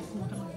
もも